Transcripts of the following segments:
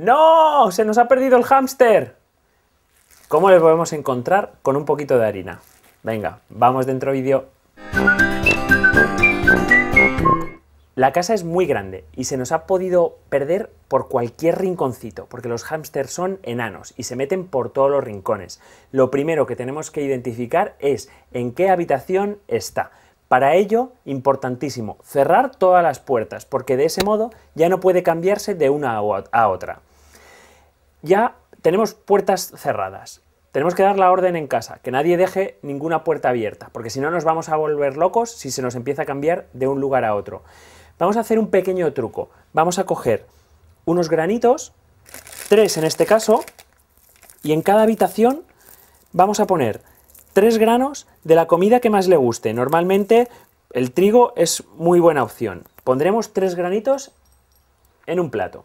¡No! ¡Se nos ha perdido el hámster! ¿Cómo le podemos encontrar con un poquito de harina? Venga, vamos dentro vídeo. La casa es muy grande y se nos ha podido perder por cualquier rinconcito, porque los hámsters son enanos y se meten por todos los rincones. Lo primero que tenemos que identificar es en qué habitación está. Para ello, importantísimo, cerrar todas las puertas, porque de ese modo ya no puede cambiarse de una a otra. Ya tenemos puertas cerradas. Tenemos que dar la orden en casa, que nadie deje ninguna puerta abierta, porque si no nos vamos a volver locos si se nos empieza a cambiar de un lugar a otro. Vamos a hacer un pequeño truco. Vamos a coger unos granitos, tres en este caso, y en cada habitación vamos a poner tres granos de la comida que más le guste. Normalmente el trigo es muy buena opción. Pondremos tres granitos en un plato.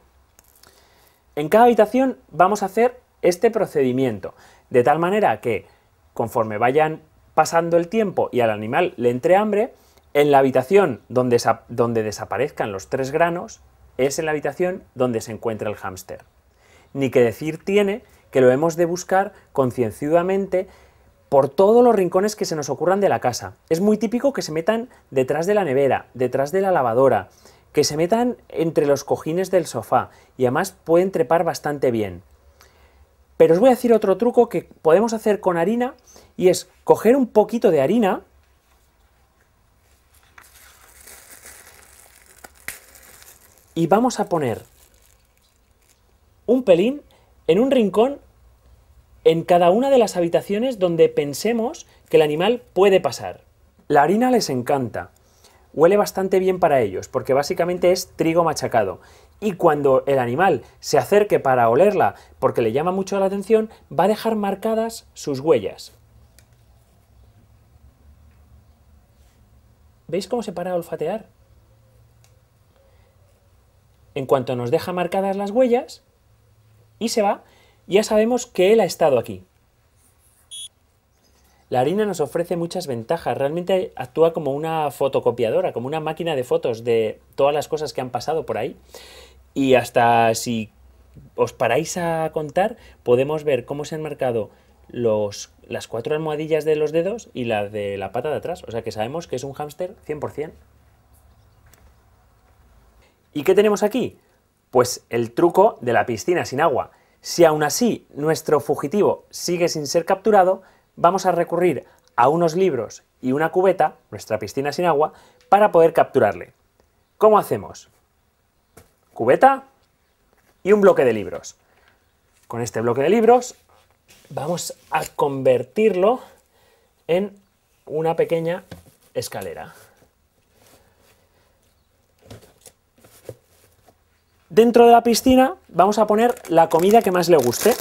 En cada habitación vamos a hacer este procedimiento, de tal manera que conforme vayan pasando el tiempo y al animal le entre hambre, en la habitación donde, donde desaparezcan los tres granos es en la habitación donde se encuentra el hámster. Ni que decir tiene que lo hemos de buscar concienciadamente por todos los rincones que se nos ocurran de la casa. Es muy típico que se metan detrás de la nevera, detrás de la lavadora, que se metan entre los cojines del sofá y además pueden trepar bastante bien. Pero os voy a decir otro truco que podemos hacer con harina y es coger un poquito de harina, y vamos a poner un pelín en un rincón en cada una de las habitaciones donde pensemos que el animal puede pasar. La harina les encanta, huele bastante bien para ellos, porque básicamente es trigo machacado. Y cuando el animal se acerque para olerla, porque le llama mucho la atención, va a dejar marcadas sus huellas. ¿Veis cómo se para a olfatear? en cuanto nos deja marcadas las huellas y se va, ya sabemos que él ha estado aquí. La harina nos ofrece muchas ventajas, realmente actúa como una fotocopiadora, como una máquina de fotos de todas las cosas que han pasado por ahí. Y hasta si os paráis a contar, podemos ver cómo se han marcado los, las cuatro almohadillas de los dedos y la de la pata de atrás. O sea que sabemos que es un hámster 100%. ¿Y qué tenemos aquí? Pues el truco de la piscina sin agua. Si aún así nuestro fugitivo sigue sin ser capturado, vamos a recurrir a unos libros y una cubeta, nuestra piscina sin agua, para poder capturarle. ¿Cómo hacemos? Cubeta y un bloque de libros. Con este bloque de libros vamos a convertirlo en una pequeña escalera. Dentro de la piscina vamos a poner la comida que más le guste,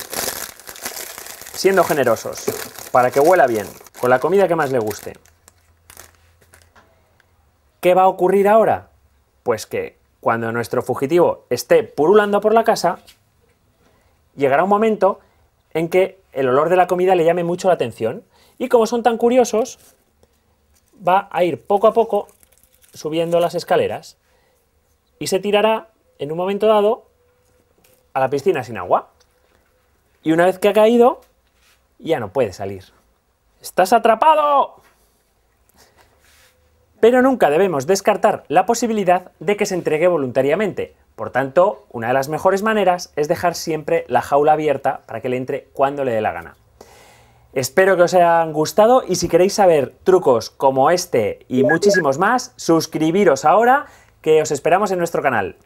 siendo generosos, para que huela bien, con la comida que más le guste. ¿Qué va a ocurrir ahora? Pues que cuando nuestro fugitivo esté purulando por la casa, llegará un momento en que el olor de la comida le llame mucho la atención y como son tan curiosos, va a ir poco a poco subiendo las escaleras y se tirará en un momento dado a la piscina sin agua. Y una vez que ha caído, ya no puede salir. ¡Estás atrapado! Pero nunca debemos descartar la posibilidad de que se entregue voluntariamente. Por tanto, una de las mejores maneras es dejar siempre la jaula abierta para que le entre cuando le dé la gana. Espero que os hayan gustado y si queréis saber trucos como este y muchísimos más, suscribiros ahora que os esperamos en nuestro canal.